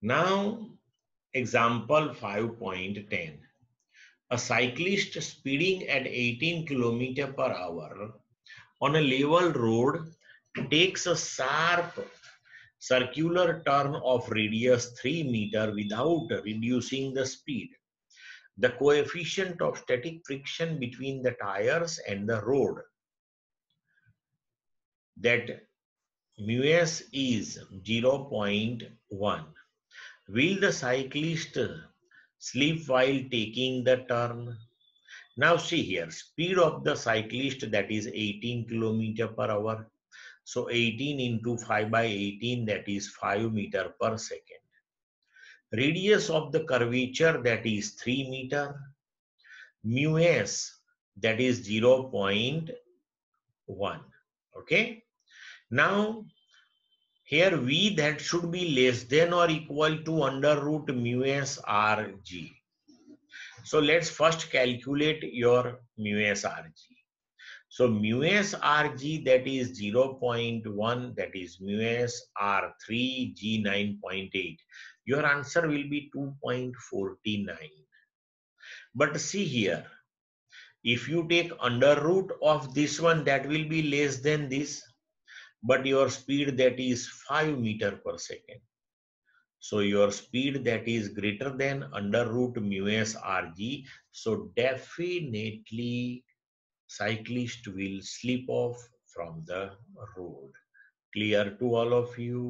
Now, example 5.10. A cyclist speeding at 18 km per hour on a level road takes a sharp circular turn of radius 3 meter without reducing the speed. The coefficient of static friction between the tires and the road that mu s is 0.1 Will the cyclist sleep while taking the turn? Now see here, speed of the cyclist that is 18 kilometer per hour. So 18 into 5 by 18 that is 5 meter per second. Radius of the curvature that is 3 meter. Mu s that is 0 0.1. Okay. Now here V that should be less than or equal to under root mu s r g. So let's first calculate your mu s r g. So mu s r g that is 0 0.1 that is mu s r 3 g 9.8. Your answer will be 2.49. But see here, if you take under root of this one that will be less than this but your speed that is 5 meter per second. So your speed that is greater than under root mu s rg. So definitely cyclist will slip off from the road. Clear to all of you?